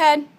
ahead.